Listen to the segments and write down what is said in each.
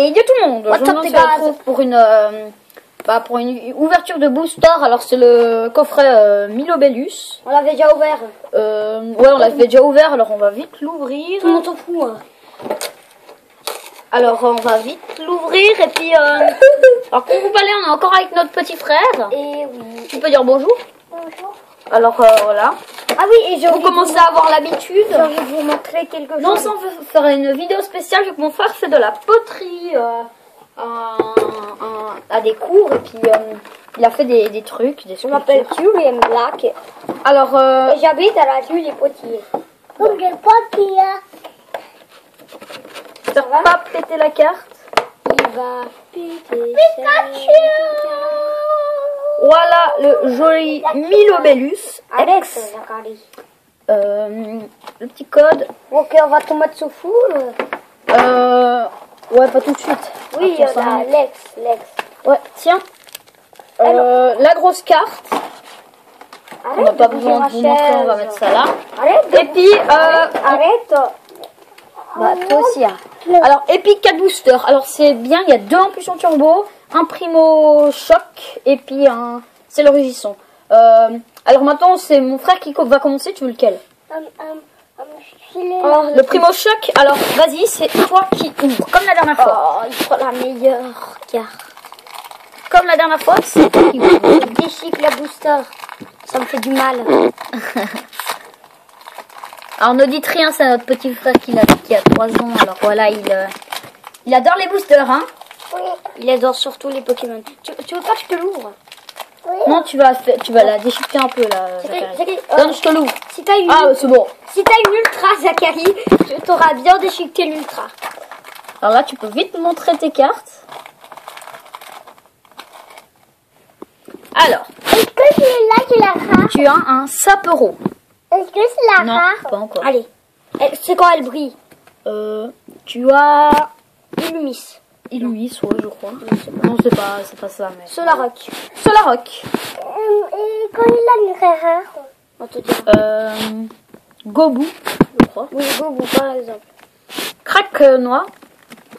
Et de tout le monde. What's Je up, me les gars pour une, euh, bah, pour une ouverture de booster. Alors c'est le coffret euh, Milobellus. On l'avait déjà ouvert. Euh, ouais, on l'avait déjà ouvert, alors on va vite l'ouvrir. Tout le monde s'en fout. hein. Alors on va vite l'ouvrir et puis. Euh... alors pour vous parler, on est encore avec notre petit frère. Et oui. Tu peux dire bonjour. Bonjour. Alors euh, voilà. Ah oui, et j'ai Vous commencez à avoir l'habitude. J'ai envie de vous montrer quelque chose. Non, ça on veut faire une vidéo spéciale vu que mon frère fait de la poterie euh, à, à- à des cours et puis euh, il a fait des, des trucs, des Je m'appelle. Julian Black. Alors, euh, j'habite à la rue des Potiers. t'as pas pété la carte Il va péter. Voilà le joli Milobellus. Arrête, X. Euh, le petit code. Ok, on va mettre sous fou. euh. Ouais, pas tout de suite. Oui, cinq là, minutes. Lex, Lex. Ouais, tiens. Euh, la grosse carte. On n'a Arrête pas de besoin de vous montrer, on va mettre ça là. Arrête de Et puis, euh, Arrête. Bah, toi aussi, hein. Alors, Epic 4 Booster. Alors, c'est bien, il y a deux impulsions turbo, un primo choc, et puis un. C'est le régissant. Euh, alors, maintenant, c'est mon frère qui va commencer. Tu veux lequel? Alors, Le primo choc, alors, vas-y, c'est toi qui ouvre, comme la dernière fois. Oh, il prend la meilleure carte. Comme la dernière fois, c'est toi qui ouvre. Déchique la booster. Ça me fait du mal. Alors, ne dites rien, c'est notre petit frère qui a, qui a 3 ans. Alors, voilà, il, euh, il adore les boosters, hein. Il adore surtout les Pokémon. Tu, tu veux pas que je te l'ouvre? Non, tu vas, tu vas la déchiqueter un peu, là. Zachary, euh, Donne, je te l'ouvre. Si t'as une, Ah, c'est bon. si t'as une ultra, Zachary, tu t'auras bien déchiqueté l'ultra. Alors là, tu peux vite montrer tes cartes. Alors, Est-ce que c'est là qui la rare tu as un sapero. Est-ce que c'est Non, pas encore. Allez. C'est quand elle brille. Euh, tu as Illumis. Illuis, ouais, je crois. Non, c'est pas, c'est pas ça, mais. Solarock. Solarock. et quand il a une rare On te dira. Euh, Gobu, je crois. Oui, Gobu, par exemple. Crack euh, noir.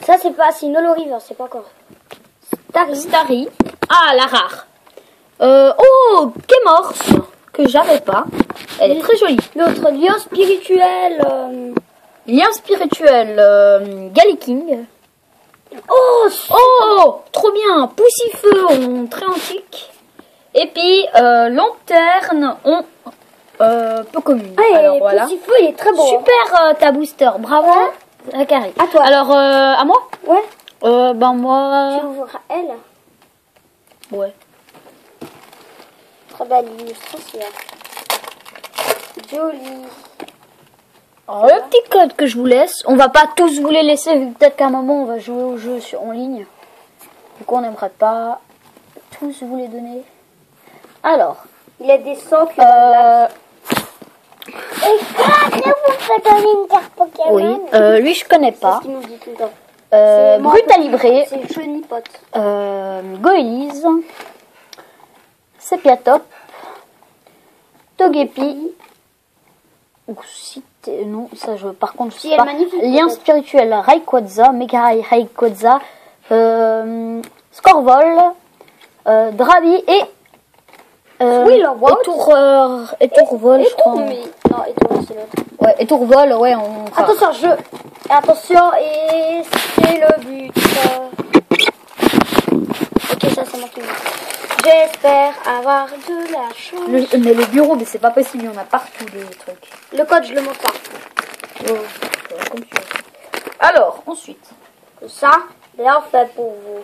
Ça, c'est pas Sinolo River, c'est pas encore. Starry. Starry. Ah, la rare. Euh, oh, Kémorse, que j'avais pas. Elle est très jolie. L'autre lion spirituel. euh, Lien spirituel, euh, Galliking. Oh, Oh, trop bien. Poussifeu, on très antique. Et puis, euh, lanterne, on euh, peu commune. Ah, Alors et voilà. Poussifeu, il est très beau. hein. Super euh, ta booster, bravo. Zachary. À toi. Alors, euh, à moi? Ouais. euh, Ben moi... Tu ouvres elle. Ouais. Très belle illustration. Jolie. Alors, le petit code que je vous laisse, on va pas tous vous les laisser, vu peut-être qu'à un moment on va jouer au jeu sur, en ligne. Du coup, on n'aimerait pas tous vous les donner. Alors, Il y a des socles. euh, vous faites donner une carte Pokémon oui, euh, lui je connais C'est pas. ce qu'il nous dit tout le temps. Euh, C'est C'est euh, Goélise, Sepiatop, Togepi, ou si non, ça je, par contre je sais pas. Lien spirituel Rayquaza, Mega Rayquaza, euh, Scorvol, euh, Drabi et euh, Swirlwood. Étour- et Tourvol, je crois. mais... Non, et toi, c'est l'autre. Ouais, Étourvol, ouais, on. enfin, Attention, je... Attention, et c'est le but. Ok, ça, c'est dis. J'espère avoir de la chance. le- mais le bureau, mais c'est pas possible, il y en a partout des trucs. Le code, je le montre pas. Oh. Alors, ensuite. Ça, bien fait pour vous.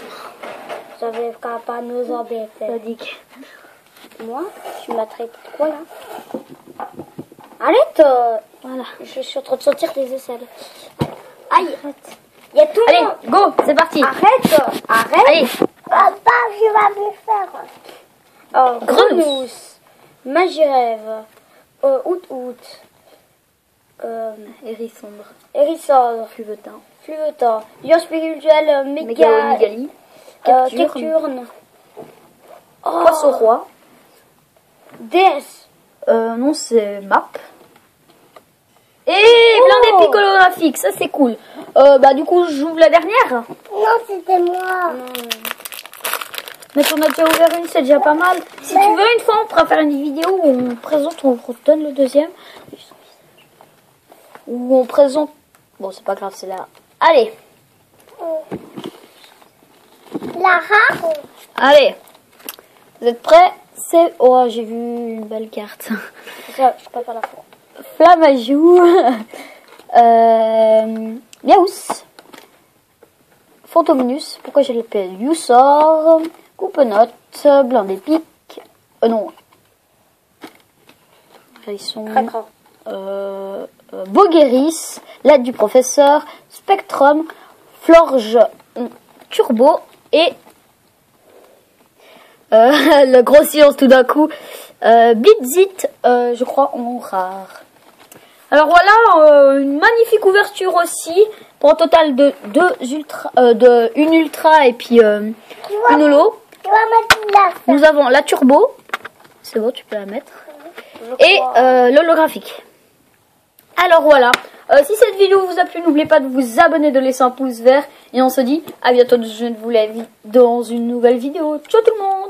Vous savez qu'à pas nous embêter. Sadique. Moi, tu m'as traité de quoi, là? Arrête euh, Voilà, je suis en train de sentir tes aisselles. Aïe Arrête. Il y a tout le Allez, monde. go, c'est parti. Arrête Arrête Allez, Papa, je vais plus faire. Oh. Grenousse. Magirève. Euh, out out. Euh, Hérissombre, Hérissandre. Fuvetin, Fluvetant. Lion spirituel. euh, Méga. Euh, Capturne. Oh, Poisson roi. DS. Euh, non, c'est Map. Et plein d'épiques holographiques, ça c'est cool. Euh, bah du coup, j'ouvre la dernière. Non, c'était moi. Mais on a déjà ouvert une, c'est déjà pas mal. Si tu veux, une fois, on pourra faire une vidéo où on présente, on redonne le deuxième. Où on présente... Bon, c'est pas grave, c'est là. Allez, Lara allez. Vous êtes prêts? C'est... Oh, j'ai vu une belle carte. Ça, je peux pas la faire. Flamajou. euh, Miaous. Fantominus. Pourquoi je l'appelle Yousor. Coupenote. Blanc d'épique. Euh, non. Ils sont... Cracra. euh, euh, Bogueris, l'aide du professeur, Spectrum, Florge euh, Turbo et euh, le gros silence tout d'un coup, euh, Blitzit, euh, je crois en rare. Alors voilà, euh, une magnifique ouverture aussi, pour un total de deux ultra, euh, de une ultra et puis euh, une holo. Nous avons la turbo, c'est bon, tu peux la mettre, Je et euh, l'holographique. Alors voilà, Euh, si cette vidéo vous a plu, n'oubliez pas de vous abonner, de laisser un pouce vert, et on se dit à bientôt une nouvelle vi- dans une nouvelle vidéo. Ciao tout le monde